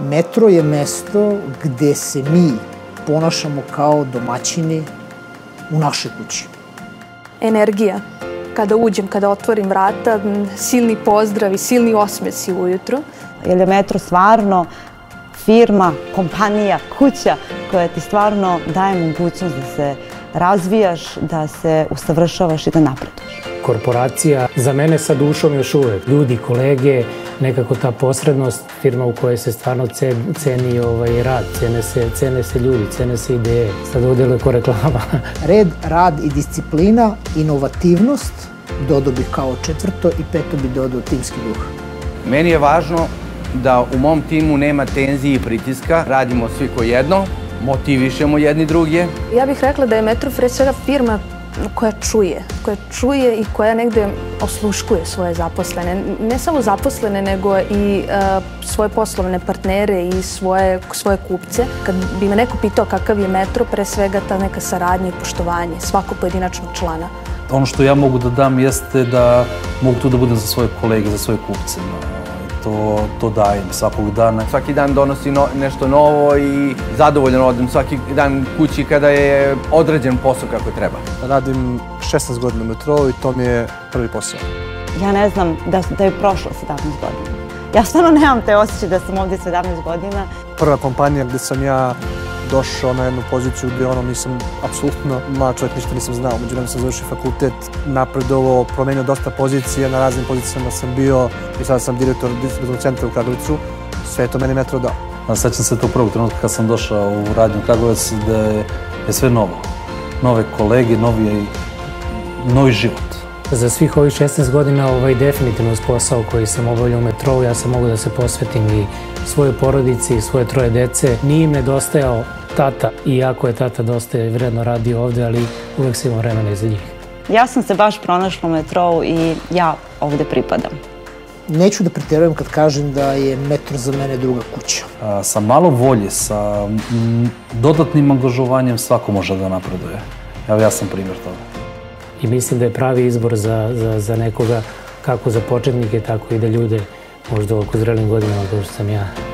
Metro je mesto gde se mi ponašamo kao domaćini u našoj kući. Energija. Kada uđem, kada otvorim vrata, silni pozdrav i silni osmesi ujutru. Jer je metro stvarno firma, kompanija, kuća koja ti stvarno daje mogućnost da se razvijaš, da se usavršavaš i da napreduješ. Korporacija za mene sa dušom još uvek. Ljudi, kolege, nekako ta posrednost, firma u kojoj se stvarno ceni ovaj rad, cene se, cene se ljudi, cene se ideje. Sad ovdje je ko reklama. Red, rad i disciplina, inovativnost, dodao bih kao četvrto i peto bi dodao timski duh. Meni je važno da u mom timu nema tenzije i pritiska, radimo svi ko jedno, motivišemo jedni druge. Ja bih rekla da je Metro pre svega firma koja čuje, koja čuje i koja negde osluškuje svoje zaposlene. Ne samo zaposlene, nego i uh, svoje poslovne partnere i svoje, svoje kupce. Kad bi me neko pitao kakav je metro, pre svega ta neka saradnja i poštovanje svakog pojedinačnog člana. Ono što ja mogu da dam jeste da mogu tu da budem za svoje kolege, za svoje kupce to, to dajem svakog dana. Svaki dan donosi no, nešto novo i zadovoljan odem svaki dan kući kada je određen posao kako treba. Radim 16 godina u metrou i to mi je prvi posao. Ja ne znam da, da je prošlo 17 godina. Ja stvarno nemam te osjećaje da sam ovdje 17 godina. Prva kompanija gdje sam ja došao na jednu poziciju gdje ono nisam apsolutno mlad čovjek, ništa nisam znao. Međutim sam završio fakultet, napredovo, promenio dosta pozicija, na raznim pozicijama sam bio i sada sam direktor distributivnog centra u Kragovicu. Sve je to meni metro dao. A sećam se tog prvog trenutka kad sam došao u radnju Kragovac da je, je sve novo. Nove kolege, novi, novi život. Za svih ovih 16 godina ovaj, definitivno uz posao koji sam obavljao u metrovu, ja sam mogu da se posvetim i svoje porodici, svoje troje dece. Nije im nedostajao tata, iako je tata dosta vredno radio ovde, ali uvek sam imao vremena i za njih. Ja sam se baš pronašla u metrovu i ja ovde pripadam. Neću da pretjerujem kad kažem da je metro za mene druga kuća. A, sa malo volje, sa m, dodatnim angažovanjem svako može da napreduje. Evo ja sam primjer toga. Mislim da je pravi izbor za, za, za nekoga kako za početnike, tako i da ljude možda oko zrelim godinama kao što sam ja.